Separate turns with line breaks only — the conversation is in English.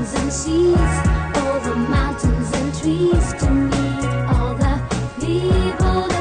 and seas, all the mountains and trees to meet all the people.